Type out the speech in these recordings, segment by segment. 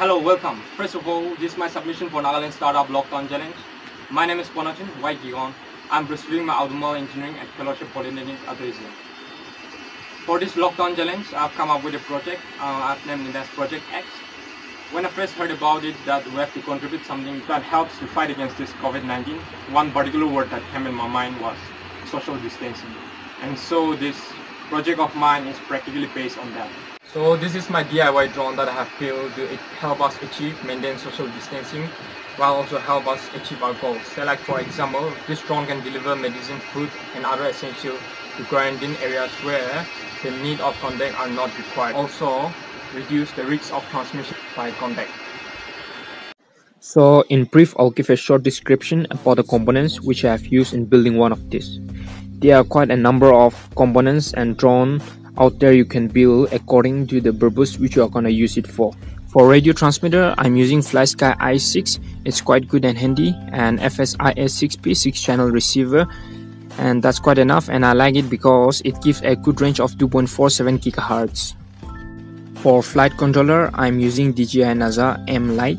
Hello, welcome. First of all, this is my submission for Nagaland Startup Lockdown Challenge. My name is Ponachin Waikigon. I'm pursuing my automobile engineering at Fellowship Polytechnic at Asia. For this lockdown challenge, I've come up with a project. Uh, I've named it as Project X. When I first heard about it, that we have to contribute something that helps to fight against this COVID-19, one particular word that came in my mind was social distancing. And so this project of mine is practically based on that. So this is my DIY drone that I have built to help us achieve maintain social distancing while also help us achieve our goals. So like for example, this drone can deliver medicine, food and other essential to quarantine areas where the need of contact are not required. Also reduce the risk of transmission by contact. So in brief, I'll give a short description about the components which I have used in building one of these. There are quite a number of components and drone out there you can build according to the purpose which you are gonna use it for. For radio transmitter, I'm using FlySky i6. It's quite good and handy and FS-iA6B 6 channel receiver and that's quite enough and I like it because it gives a good range of 2.47 GHz. For flight controller, I'm using DJI Naza M Lite.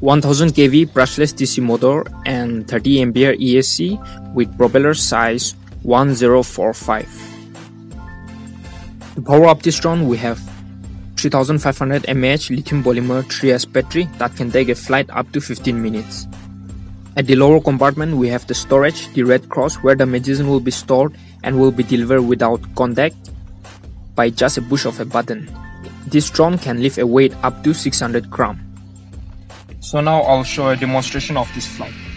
1000 kV brushless DC motor and 30 ampere ESC with propeller size 1045. To power up this drone, we have 3500 mAh lithium polymer 3S battery that can take a flight up to 15 minutes. At the lower compartment, we have the storage, the red cross where the medicine will be stored and will be delivered without contact by just a push of a button. This drone can lift a weight up to 600 gram. So now I'll show a demonstration of this flight.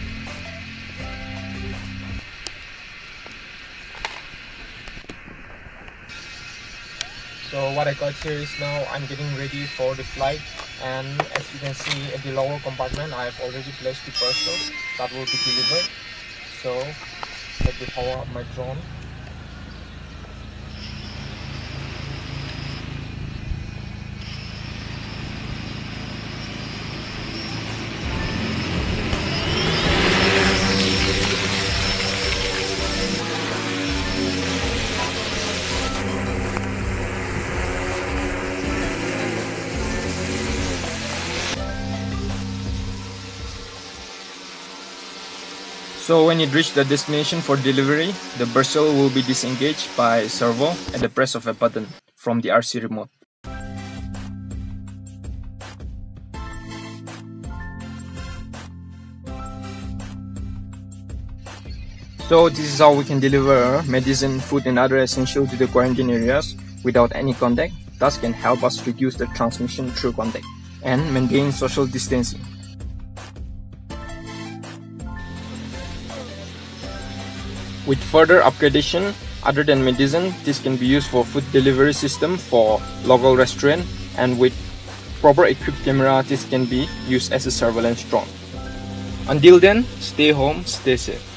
So what I got here is now I'm getting ready for the flight and as you can see at the lower compartment I have already placed the parcel that will be delivered. So let me power up my drone. So when it reaches the destination for delivery, the parcel will be disengaged by servo at the press of a button from the RC remote. So this is how we can deliver medicine, food and other essential to the quarantine areas without any contact, thus can help us reduce the transmission through contact and maintain social distancing. With further upgradation, other than medicine, this can be used for food delivery system for local restaurant and with proper equipped camera, this can be used as a surveillance drone. Until then, stay home, stay safe.